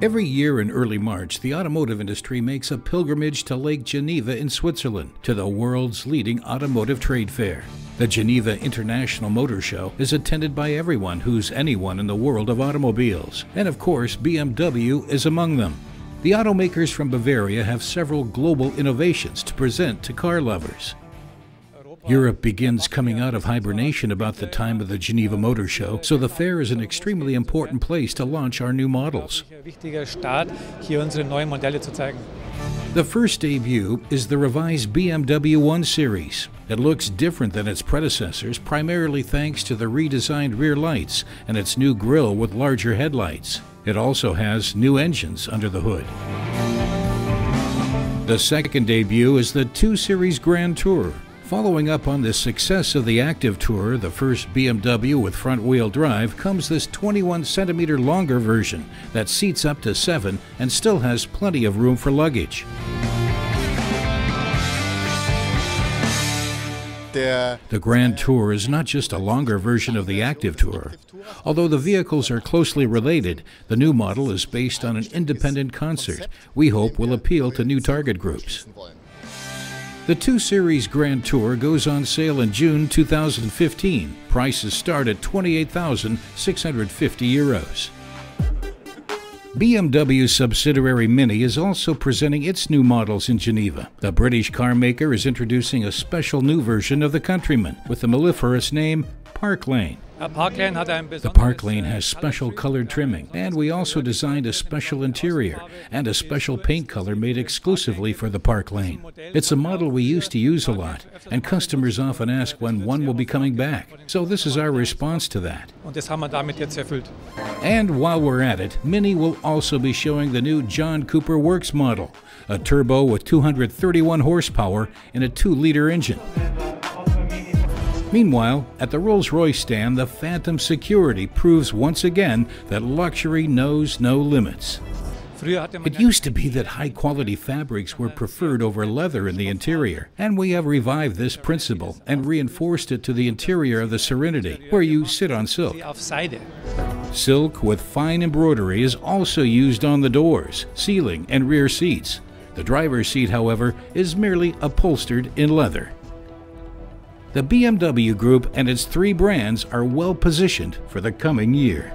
Every year in early March, the automotive industry makes a pilgrimage to Lake Geneva in Switzerland to the world's leading automotive trade fair. The Geneva International Motor Show is attended by everyone who's anyone in the world of automobiles, and of course, BMW is among them. The automakers from Bavaria have several global innovations to present to car lovers. Europe begins coming out of hibernation about the time of the Geneva Motor Show, so the fair is an extremely important place to launch our new models. The first debut is the revised BMW 1 Series. It looks different than its predecessors, primarily thanks to the redesigned rear lights and its new grille with larger headlights. It also has new engines under the hood. The second debut is the 2 Series Grand Tour. Following up on the success of the Active Tour, the first BMW with front wheel drive, comes this 21 centimeter longer version that seats up to seven and still has plenty of room for luggage. The Grand Tour is not just a longer version of the Active Tour. Although the vehicles are closely related, the new model is based on an independent concert we hope will appeal to new target groups. The 2 Series Grand Tour goes on sale in June 2015. Prices start at 28,650 euros. BMW subsidiary Mini is also presenting its new models in Geneva. The British car maker is introducing a special new version of the Countryman with the mellifluous name Park Lane. The park lane has special colored trimming, and we also designed a special interior and a special paint color made exclusively for the park lane. It's a model we used to use a lot, and customers often ask when one will be coming back. So this is our response to that. And while we're at it, Mini will also be showing the new John Cooper Works model, a turbo with 231 horsepower and a 2-liter engine. Meanwhile, at the Rolls Royce stand, the Phantom Serenity proves once again that luxury knows no limits. It used to be that high quality fabrics were preferred over leather in the interior, and we have revived this principle and reinforced it to the interior of the Serenity, where you sit on silk. Silk with fine embroidery is also used on the doors, ceiling, and rear seats. The driver's seat, however, is merely upholstered in leather. The BMW Group and its three brands are well positioned for the coming year.